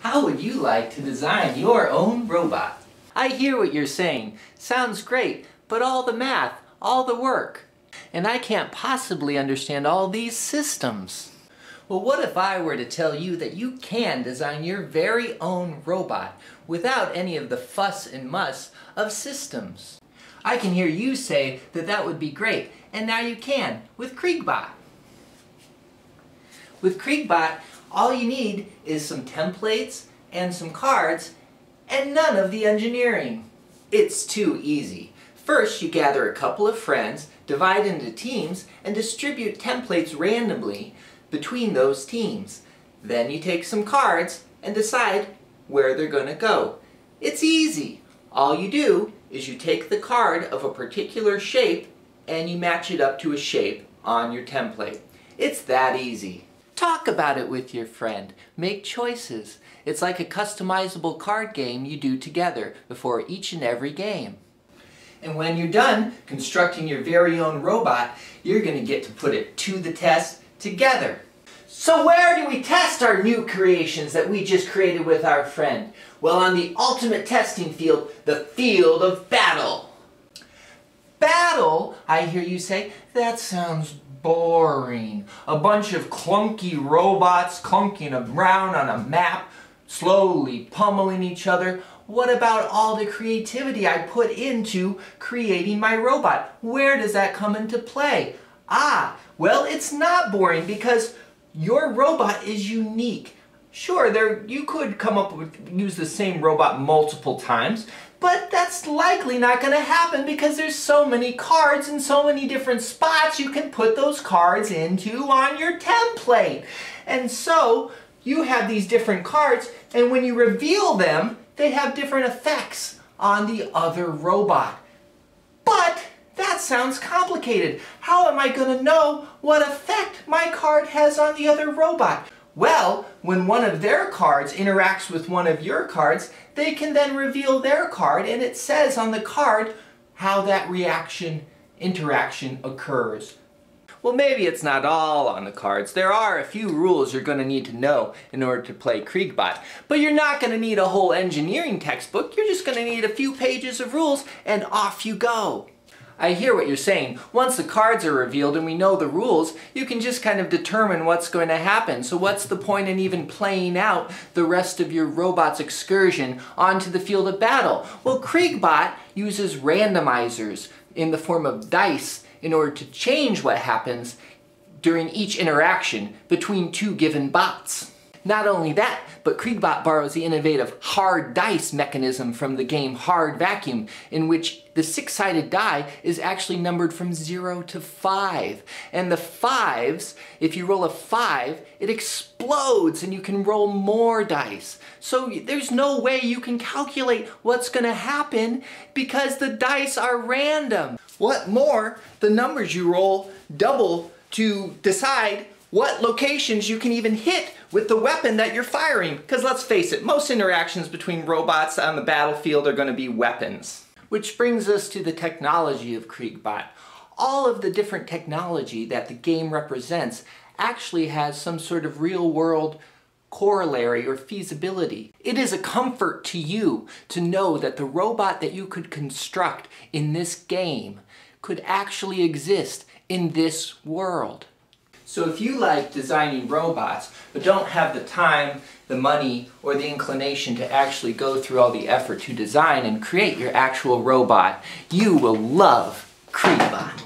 How would you like to design your own robot? I hear what you're saying. Sounds great, but all the math, all the work. And I can't possibly understand all these systems. Well, what if I were to tell you that you can design your very own robot without any of the fuss and muss of systems? I can hear you say that that would be great, and now you can with Kriegbot. With Kriegbot, all you need is some templates and some cards and none of the engineering. It's too easy. First, you gather a couple of friends, divide into teams, and distribute templates randomly between those teams. Then you take some cards and decide where they're going to go. It's easy. All you do is you take the card of a particular shape and you match it up to a shape on your template. It's that easy. Talk about it with your friend. Make choices. It's like a customizable card game you do together before each and every game. And when you're done constructing your very own robot, you're going to get to put it to the test together. So where do we test our new creations that we just created with our friend? Well, on the ultimate testing field, the field of battle. Battle, I hear you say, that sounds boring. A bunch of clunky robots clunking around on a map, slowly pummeling each other. What about all the creativity I put into creating my robot? Where does that come into play? Ah, well, it's not boring because your robot is unique. Sure, there you could come up with use the same robot multiple times, but that's likely not going to happen because there's so many cards and so many different spots you can put those cards into on your template. And so you have these different cards and when you reveal them, they have different effects on the other robot. But that sounds complicated. How am I going to know what effect my card has on the other robot? Well, when one of their cards interacts with one of your cards, they can then reveal their card and it says on the card how that reaction interaction occurs. Well, maybe it's not all on the cards. There are a few rules you're going to need to know in order to play Kriegbot. But you're not going to need a whole engineering textbook. You're just going to need a few pages of rules and off you go. I hear what you're saying. Once the cards are revealed and we know the rules, you can just kind of determine what's going to happen. So what's the point in even playing out the rest of your robot's excursion onto the field of battle? Well, Kriegbot uses randomizers in the form of dice in order to change what happens during each interaction between two given bots. Not only that, but Kriegbot borrows the innovative hard dice mechanism from the game Hard Vacuum, in which the six-sided die is actually numbered from zero to five. And the fives, if you roll a five, it explodes and you can roll more dice. So there's no way you can calculate what's gonna happen because the dice are random. What more, the numbers you roll double to decide what locations you can even hit with the weapon that you're firing. Because let's face it, most interactions between robots on the battlefield are going to be weapons. Which brings us to the technology of Kriegbot. All of the different technology that the game represents actually has some sort of real world corollary or feasibility. It is a comfort to you to know that the robot that you could construct in this game could actually exist in this world. So if you like designing robots, but don't have the time, the money, or the inclination to actually go through all the effort to design and create your actual robot, you will love Kriegbot.